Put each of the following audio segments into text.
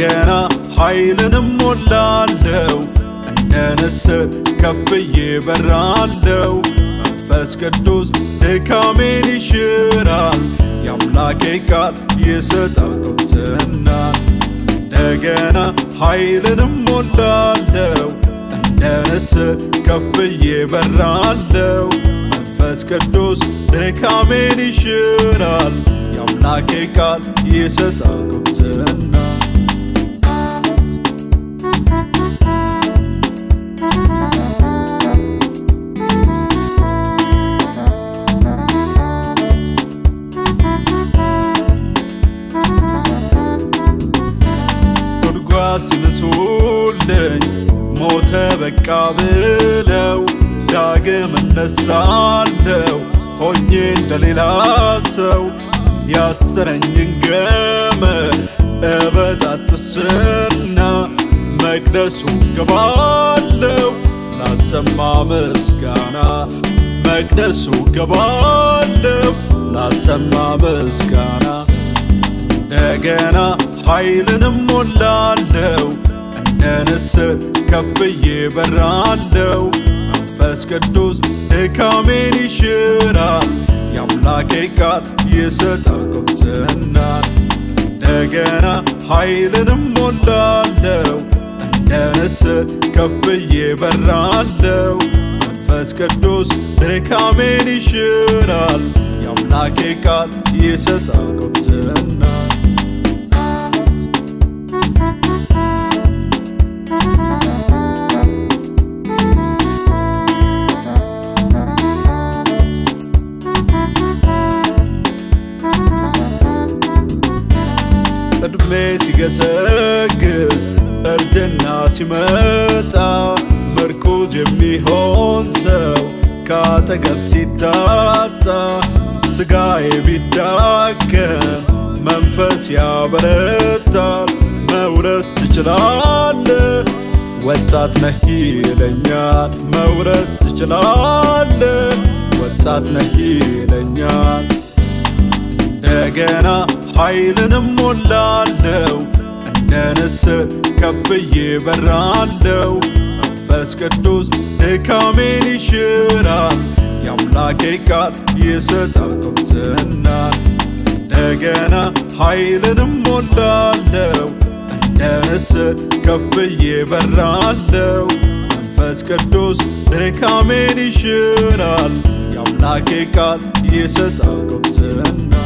እንደገና ኃይልንም ሞላለው እንደ ንስር ከፍ ብዬ በራለው መንፈስ ቅዱስ ድካሜን ይሽራል። የአምላኬ ቃል ይሰጣል ጉብዝና እንደገና ኃይልንም ሞላለው እንደ ንስር ከፍ ብዬ በራለው መንፈስ ቅዱስ ድካሜን ይሽራል። የአምላኬ ቃል ይሰጣል ጉብዝና ሲምሱልኝ ሞተ በቃ ብለው ዳግም እነሳለው ሆኜ እንደሌላ ሰው ያሰረኝን ገመድ እበጣጥስና መቅደሱ ገባለው ላሰማ ምስጋና መቅደሱ ገባለው ላሰማ ምስጋና እንደገና ኃይልንም ሞላለው እንደ ንስር ከፍ ብዬ በራለው መንፈስ ቅዱስ ድካሜን ይሽራል። የአምላኬ ቃል ይሰጣል ጉብዝና እንደገና ኃይልንም ሞላለው እንደ ንስር ከፍ በራለው መንፈስ ቅዱስ ድካሜን ይሽራል። የአምላኬ ቃል ይሰጣል ሲገሰግስ እርጅና ሲመጣ ምርኩዝ የሚሆን ሰው ከአጠገብ ሲታጣ ስጋዬ ቢዳከም መንፈስ ያበረታል መውረስ ትችላለ ወጣት ነህ ይለኛል መውረስ ትችላለ ወጣት ነህ ይለኛል። እንደገና ኃይልንም ሞላለው ንስር ከፍ ብዬ በራለው መንፈስ ቅዱስ ድካሜን ይሽራል። የአምላኬ ቃል ይሰጣል ጉብዝና እንደገና ኃይልንም ሞላለው እንደ ንስር በራለው መንፈስ ቅዱስ ድካሜን ይሽራል። የአምላኬ ቃል ይሰጣል ጉብዝና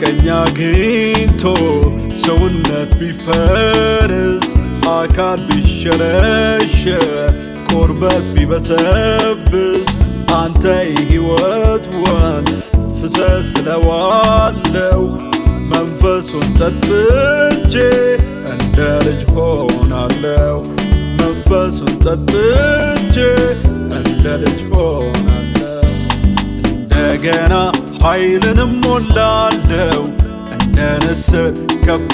ቀኝ አግኝቶ ሰውነት ቢፈርስ አካል ቢሸረሸር ቁርበት ቢበሰብስ አንተ የሕይወት ወንዝ ፍሰስ ስለዋለው መንፈሱን ጠጥቼ እንደ ልጅ ሆናለው መንፈሱን ጠጥቼ እንደ ልጅ ሆናለው እንደገና ኃይልንም ሞላለው እንደ ንስር ከፍ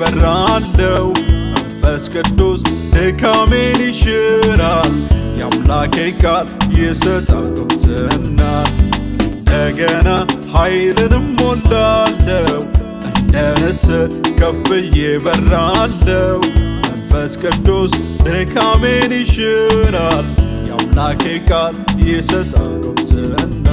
በራለው መንፈስ ቅዱስ ድካሜን ይሽራል። የአምላኬ ቃል ይሰጣል ጉብዝና እንደገና ኃይልንም ሞላለው እንደ ንስር ከፍ በራለው መንፈስ ቅዱስ ድካሜን ይሽራል። የአምላኬ ቃል ይሰጣል ጉብዝና